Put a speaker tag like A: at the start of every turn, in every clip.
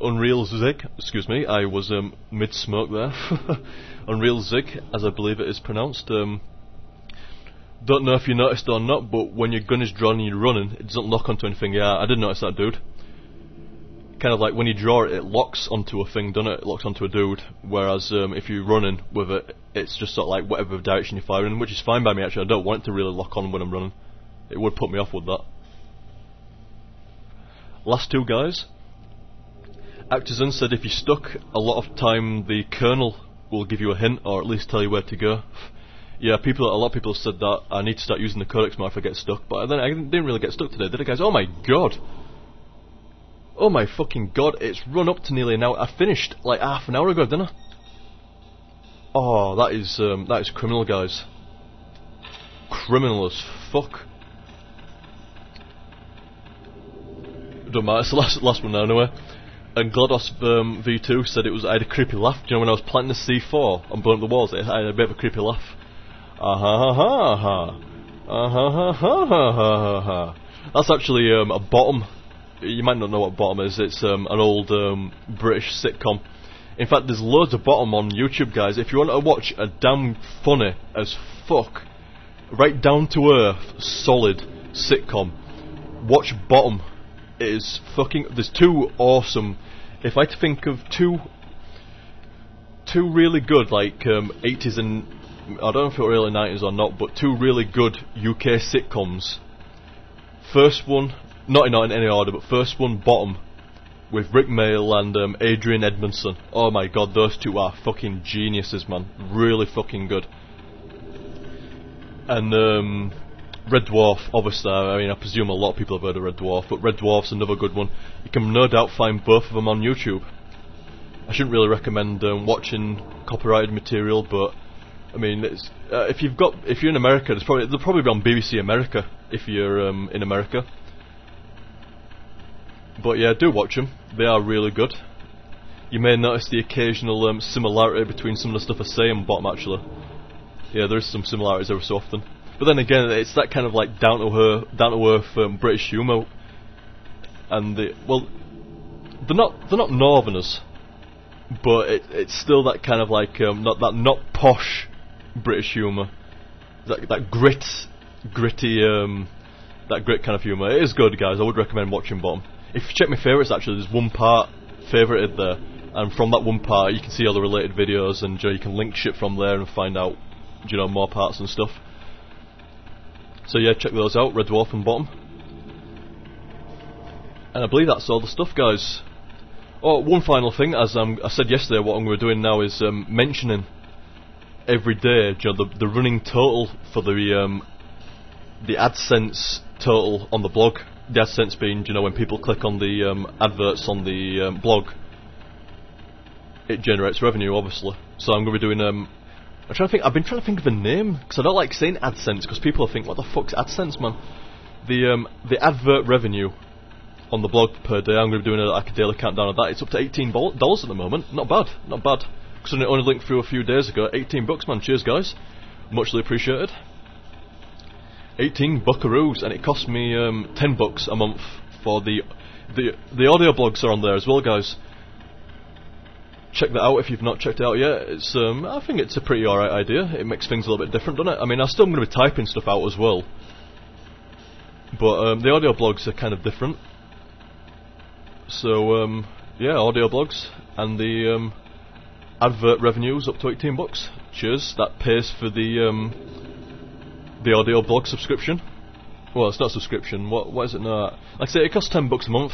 A: Unreal Zig, excuse me, I was um, mid smoke there. Unreal Zig, as I believe it is pronounced. Um, don't know if you noticed or not, but when your gun is drawn and you're running, it doesn't lock onto anything. Yeah, I did notice that, dude. Kind of like when you draw it, it locks onto a thing, doesn't it? It locks onto a dude. Whereas um, if you're running with it, it's just sort of like whatever direction you're firing, which is fine by me actually. I don't want it to really lock on when I'm running. It would put me off with that. Last two guys. Actizen said if you're stuck, a lot of time the colonel will give you a hint or at least tell you where to go. Yeah, people. A lot of people have said that I need to start using the Codec more if I get stuck. But then I didn't really get stuck today, did I, guys? Oh my god! Oh my fucking god! It's run up to nearly an hour. I finished like half an hour ago, didn't I? Oh, that is um, that is criminal, guys. Criminal as fuck. Don't matter. It's the last last one now, anyway. And GLaDOS um, V2 said it was I had a creepy laugh. Do you know when I was planting the C4 and blowing up the walls? I had a bit of a creepy laugh. Ah ha ha ha ha. Ha ha ha ha ha ha. That's actually um, a bottom. You might not know what bottom is. It's um, an old um, British sitcom. In fact, there's loads of bottom on YouTube, guys. If you want to watch a damn funny as fuck, right down to earth, solid sitcom, watch Bottom. Is fucking. There's two awesome. If I think of two, two really good like um, 80s and I don't know if it were early 90s or not, but two really good UK sitcoms. First one, not in, not in any order, but first one, Bottom, with Rik Mayall and um, Adrian Edmondson. Oh my god, those two are fucking geniuses, man. Really fucking good. And um, Red Dwarf, obviously, I mean, I presume a lot of people have heard of Red Dwarf, but Red Dwarf's another good one. You can no doubt find both of them on YouTube. I shouldn't really recommend um, watching copyrighted material, but I mean, uh, if you've got if you're in America, it's probably they'll probably be on BBC America if you're um, in America. But yeah, do watch them. They are really good. You may notice the occasional um, similarity between some of the stuff I say and bottom actually. Yeah, there is some similarities every so often. But then again, it's that kind of like down to earth, down to earth um, British humour. And the well, they're not they're not Northerners, but it, it's still that kind of like um, not that not posh British humour, that that grit, gritty, um, that grit kind of humour. It is good, guys. I would recommend watching Bottom. If you check my favourites, actually, there's one part favourited there, and from that one part, you can see all the related videos, and you, know, you can link shit from there and find out, you know, more parts and stuff. So yeah, check those out, Red Dwarf and Bottom. And I believe that's all the stuff, guys. Oh, one final thing, as um, I said yesterday, what I'm going to be doing now is um, mentioning every day, you know, the, the running total for the um, the AdSense total on the blog. The AdSense being, you know, when people click on the um, adverts on the um, blog, it generates revenue, obviously. So I'm going to be doing. I'm trying to think. I've been trying to think of a name because I don't like saying AdSense because people think, "What the fuck's AdSense, man?" The um, the advert revenue on the blog per day. I'm going to be doing a, like a daily countdown of that. It's up to eighteen dollars at the moment. Not bad. Not bad. Because I only linked through a few days ago. 18 bucks, man. Cheers, guys. Muchly appreciated. 18 buckaroos, and it cost me um, 10 bucks a month for the the the audio blogs are on there as well, guys. Check that out if you've not checked it out yet. It's um, I think it's a pretty alright idea. It makes things a little bit different, doesn't it? I mean, I'm still going to be typing stuff out as well, but um, the audio blogs are kind of different. So um, yeah, audio blogs and the um, advert revenues up to 18 bucks. Cheers. That pays for the um, the audio blog subscription. Well, it's not subscription. What what is it now? Like I say, it costs 10 bucks a month,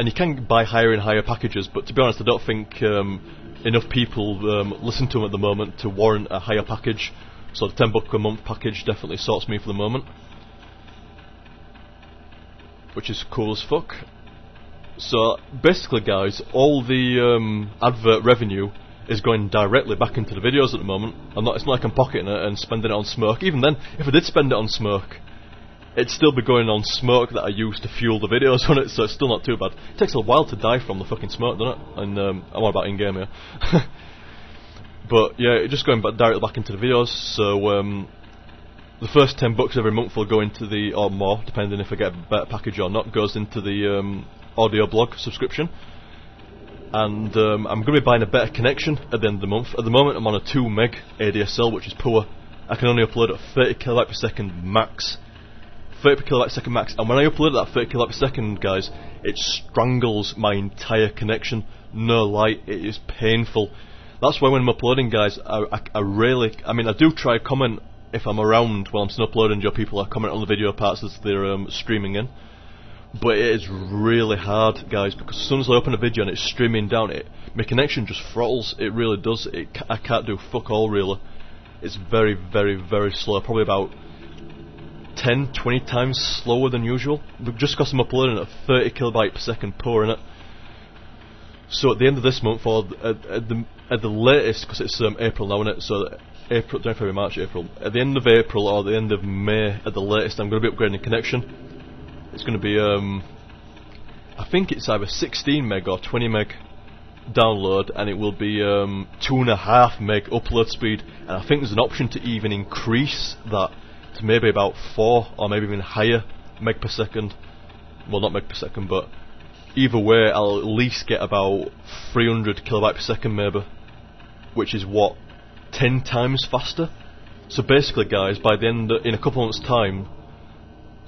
A: and you can buy higher and higher packages. But to be honest, I don't think um, enough people um, listen to them at the moment to warrant a higher package. So the 10 buck a month package definitely sorts me for the moment, which is cool as fuck. So basically, guys, all the um, advert revenue is going directly back into the videos at the moment. I'm not, it's not like I'm pocketing it and spending it on smoke. Even then, if I did spend it on smoke, it'd still be going on smoke that I use to fuel the videos on it, so it's still not too bad. It takes a while to die from the fucking smoke, doesn't it? And um, I'm all about in-game here. but yeah, it's just going back directly back into the videos, so um, the first 10 bucks every month will go into the, or more, depending if I get a better package or not, goes into the um, audio blog subscription and um, I'm going to be buying a better connection at the end of the month. At the moment, I'm on a 2 meg ADSL, which is poor. I can only upload at 30 kilobyte per second max. 30 kilobyte second max, and when I upload that 30 kilobyte second, guys, it strangles my entire connection. No light, it is painful. That's why when I'm uploading, guys, I, I, I really, I mean, I do try comment if I'm around while I'm still uploading. Your people are comment on the video parts as they're um, streaming in but it is really hard, guys, because as soon as I open a video and it's streaming down, it my connection just throttles. It really does. It I can't do fuck all really. It's very, very, very slow. Probably about 10, 20 times slower than usual, We've just because I'm uploading at 30 kilobyte per second per in it. So at the end of this month, or at, at the at the latest, because it's um, April now, isn't it? So April, January, March, April. At the end of April or the end of May, at the latest, I'm going to be upgrading the connection it's going to be, um, I think it's either 16 meg or 20 meg download, and it will be um, two and a half meg upload speed. And I think there's an option to even increase that to maybe about four or maybe even higher meg per second. Well, not meg per second, but either way, I'll at least get about 300 kilobyte per second, maybe, which is what 10 times faster. So basically, guys, by the end, in a couple months' time,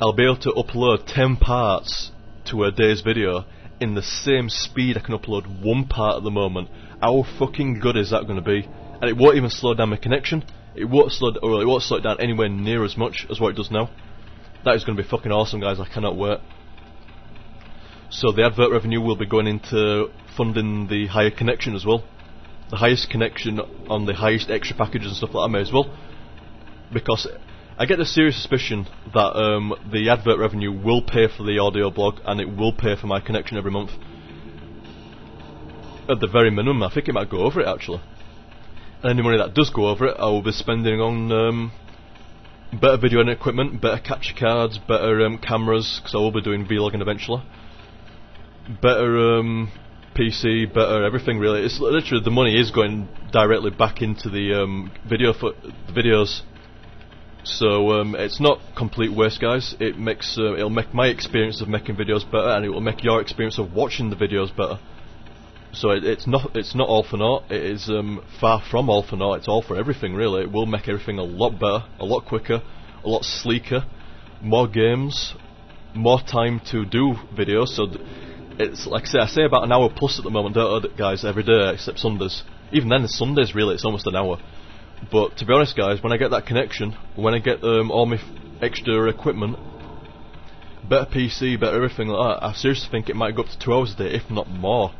A: I'll be able to upload 10 parts to a day's video in the same speed I can upload one part at the moment. How fucking good is that going to be? And it won't even slow down my connection. It won't slow, or it won't slow it down anywhere near as much as what it does now. That is going to be fucking awesome, guys. I cannot wait. So the advert revenue will be going into funding the higher connection as well. The highest connection on the highest extra packages and stuff like that may as well. Because I get the serious suspicion that um, the advert revenue will pay for the audio blog and it will pay for my connection every month. At the very minimum, I think it might go over it actually. Any money that does go over it, I will be spending on um, better video and equipment, better capture cards, better um, cameras, because I will be doing vlogging eventually. Better um, PC, better everything really. It's literally the money is going directly back into the um, video fo- the videos so um, it's not complete waste, guys. It makes uh, it'll make my experience of making videos better, and it will make your experience of watching the videos better. So it, it's not it's not all for naught. It is um, far from all for naught. It's all for everything, really. It will make everything a lot better, a lot quicker, a lot sleeker, more games, more time to do videos. So it's like I say, I say about an hour plus at the moment, don't I, guys? Every day except Sundays. Even then, the Sundays really, it's almost an hour. But to be honest, guys, when I get that connection, when I get um, all my extra equipment, better PC, better everything like that, I seriously think it might go up to two hours a day, if not more.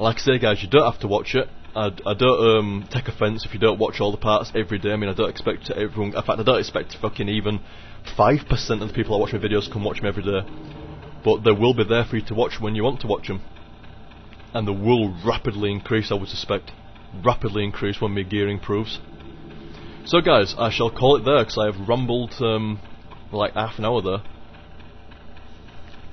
A: Like I say, guys, you don't have to watch it. I, I don't um, take offence if you don't watch all the parts every day. I mean, I don't expect everyone. In fact, I don't expect fucking even five percent of the people that watch my videos come watch me every day. But they will be there for you to watch when you want to watch them, and they will rapidly increase. I would suspect, rapidly increase when my gear improves. So guys, I shall call it there because I have rumbled um, like half an hour there.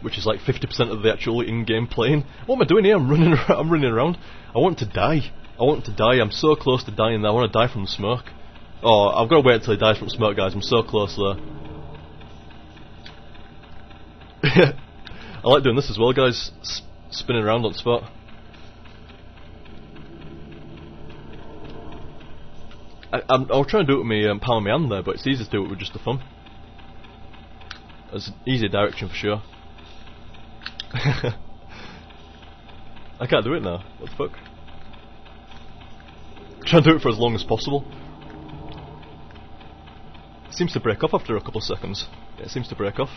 A: Which is like 50% of the actual in-game playing. What am I doing here? I'm running around, I'm running around. I want to die. I want to die. I'm so close to dying I want to die from the smoke. Oh, I've got to wait until he dies from smoke, guys. I'm so close there. I like doing this as well, guys. S spinning around on spot. I, I'm, I'll try and do it with me um, palm of my hand there, but it's easier to do it with just the thumb. It's an easier direction for sure. I can't do it now. What the fuck? Try and do it for as long as possible. It seems to break off after a couple of seconds. It seems to break off.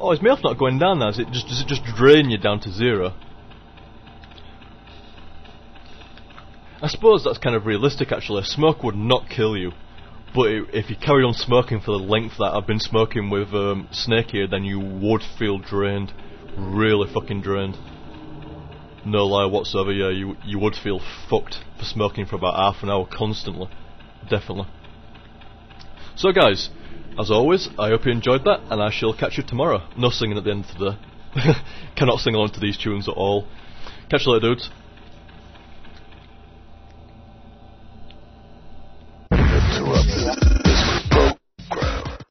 A: Oh, is my health not going down now? Is it just does it just drain you down to zero? I suppose that's kind of realistic actually. Smoke would not kill you, but if you carry on smoking for the length that I've been smoking with um, Snake here, then you would feel drained, really fucking drained. No lie whatsoever. Yeah, you you would feel fucked for smoking for about half an hour constantly, definitely. So guys, as always, I hope you enjoyed that, and I shall catch you tomorrow. No singing at the end of the. Cannot sing along to these tunes at all. Catch you later, dudes.